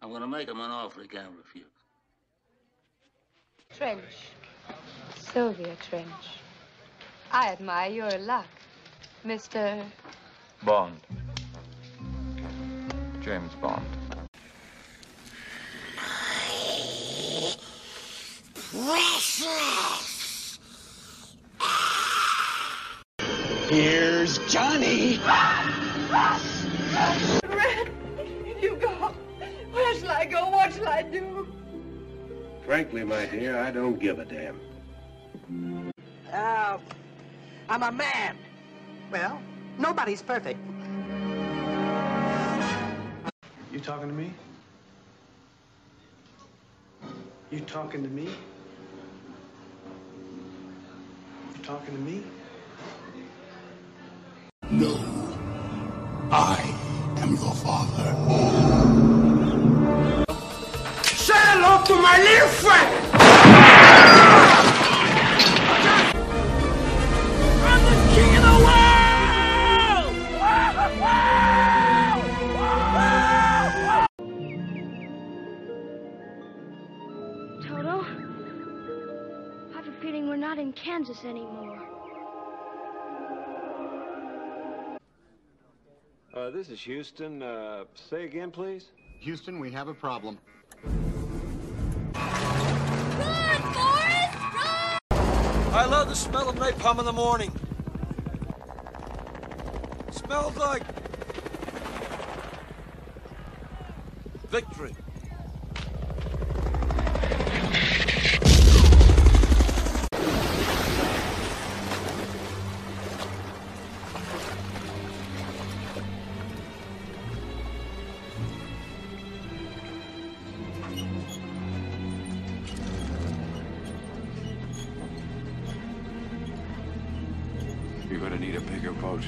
I'm gonna make him an offer he can't refuse. Trench. Sylvia Trench. I admire your luck, Mr. Bond. James Bond. Precious! Here's Johnny. Go? What shall I do? Frankly, my dear, I don't give a damn. Uh, I'm a man. Well, nobody's perfect. You talking to me? You talking to me? You talking to me? No. I am your father. Say hello to my little friend! Toto, I have a feeling we're not in Kansas anymore. Uh, this is Houston. Uh, say again, please. Houston, we have a problem. The smell of napalm in the morning. smells like victory. You're gonna need a bigger boat.